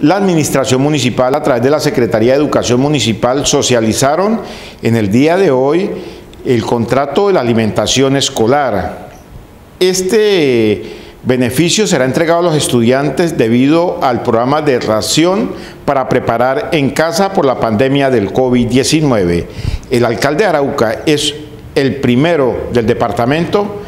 La Administración Municipal a través de la Secretaría de Educación Municipal socializaron en el día de hoy el contrato de la alimentación escolar. Este beneficio será entregado a los estudiantes debido al programa de ración para preparar en casa por la pandemia del COVID-19. El alcalde de Arauca es el primero del departamento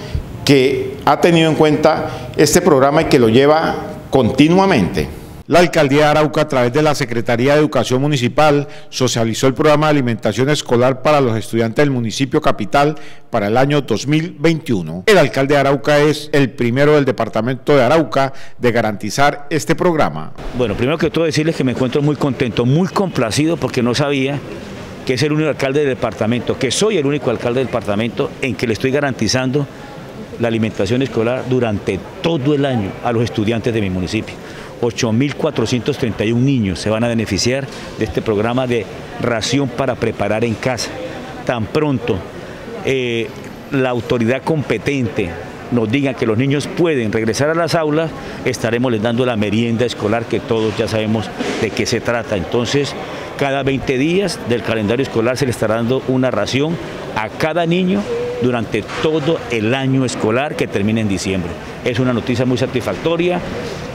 que ha tenido en cuenta este programa y que lo lleva continuamente. La Alcaldía de Arauca, a través de la Secretaría de Educación Municipal, socializó el programa de alimentación escolar para los estudiantes del municipio capital para el año 2021. El alcalde de Arauca es el primero del departamento de Arauca de garantizar este programa. Bueno, primero que todo decirles que me encuentro muy contento, muy complacido porque no sabía que es el único alcalde del departamento, que soy el único alcalde del departamento en que le estoy garantizando la alimentación escolar durante todo el año a los estudiantes de mi municipio. 8.431 niños se van a beneficiar de este programa de ración para preparar en casa. Tan pronto eh, la autoridad competente nos diga que los niños pueden regresar a las aulas, estaremos les dando la merienda escolar que todos ya sabemos de qué se trata. Entonces, cada 20 días del calendario escolar se le estará dando una ración a cada niño durante todo el año escolar que termina en diciembre. Es una noticia muy satisfactoria.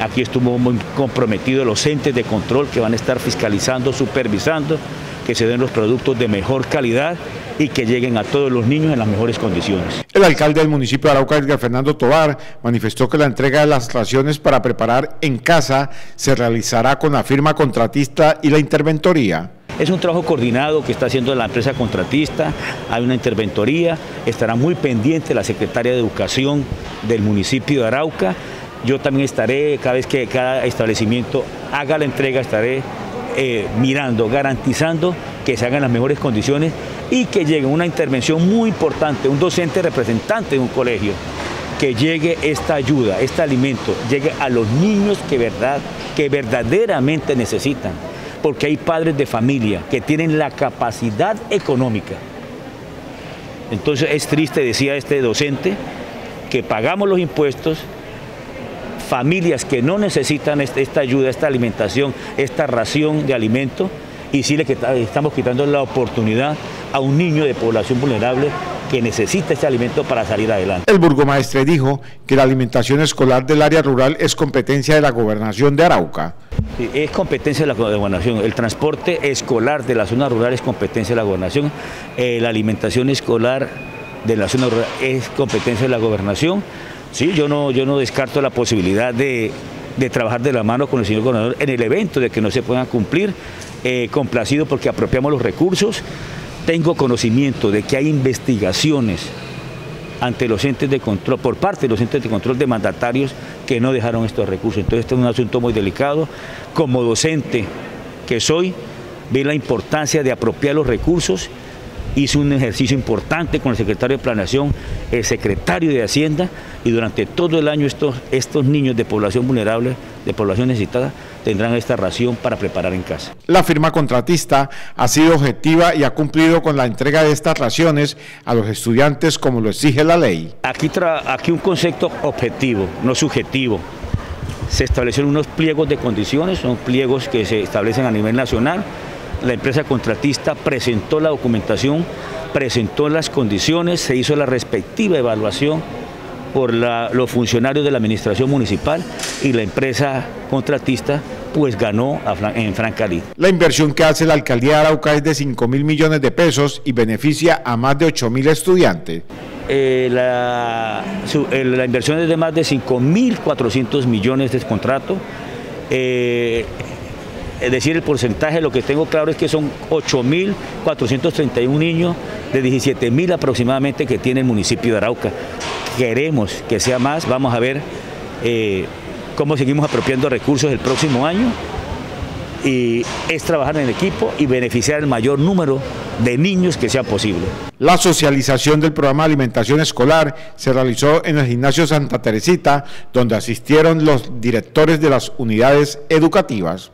Aquí estuvo muy comprometido los entes de control que van a estar fiscalizando, supervisando que se den los productos de mejor calidad y que lleguen a todos los niños en las mejores condiciones. El alcalde del municipio de Arauca, Edgar Fernando Tobar, manifestó que la entrega de las raciones para preparar en casa se realizará con la firma contratista y la interventoría. Es un trabajo coordinado que está haciendo la empresa contratista, hay una interventoría, estará muy pendiente la secretaria de Educación del municipio de Arauca. Yo también estaré, cada vez que cada establecimiento haga la entrega, estaré eh, mirando, garantizando que se hagan las mejores condiciones y que llegue una intervención muy importante, un docente representante de un colegio, que llegue esta ayuda, este alimento, llegue a los niños que, verdad, que verdaderamente necesitan porque hay padres de familia que tienen la capacidad económica. Entonces es triste, decía este docente, que pagamos los impuestos, familias que no necesitan esta ayuda, esta alimentación, esta ración de alimento, y sí le estamos quitando la oportunidad a un niño de población vulnerable que necesita este alimento para salir adelante. El burgomaestre dijo que la alimentación escolar del área rural es competencia de la gobernación de Arauca. es competencia de la gobernación. El transporte escolar de la zona rural es competencia de la gobernación. Eh, la alimentación escolar de la zona rural es competencia de la gobernación. Sí, yo no, yo no descarto la posibilidad de, trabajar de la mano con el señor gobernador en el evento de que no se puedan cumplir, eh, complacido porque apropiamos los recursos tengo conocimiento de que hay investigaciones ante los entes de control, por parte de los entes de control de mandatarios que no dejaron estos recursos. Entonces este es un asunto muy delicado. Como docente que soy, ve la importancia de apropiar los recursos. Hice un ejercicio importante con el secretario de Planeación, el secretario de Hacienda, y durante todo el año estos, estos niños de población vulnerable, de población necesitada, tendrán esta ración para preparar en casa. La firma contratista ha sido objetiva y ha cumplido con la entrega de estas raciones a los estudiantes como lo exige la ley. Aquí, aquí un concepto objetivo, no subjetivo. Se establecieron unos pliegos de condiciones, son pliegos que se establecen a nivel nacional. La empresa contratista presentó la documentación, presentó las condiciones, se hizo la respectiva evaluación por los funcionarios de la administración municipal y la empresa contratista pues ganó en Francalí. La inversión que hace la alcaldía de Arauca es de 5 mil millones de pesos y beneficia a más de 8 mil estudiantes. Eh, la, inversión es de más de 5 mil 400 millones de contrato. Eh, es decir, el porcentaje, lo que tengo claro es que son 8.431 niños de 17.000 aproximadamente que tiene el municipio de Arauca queremos que sea más, vamos a ver eh, cómo seguimos apropiando recursos el próximo año y es trabajar en equipo y beneficiar el mayor número de niños que sea posible. La socialización del programa de alimentación escolar se realizó en el gimnasio Santa Teresita, donde asistieron los directores de las unidades educativas.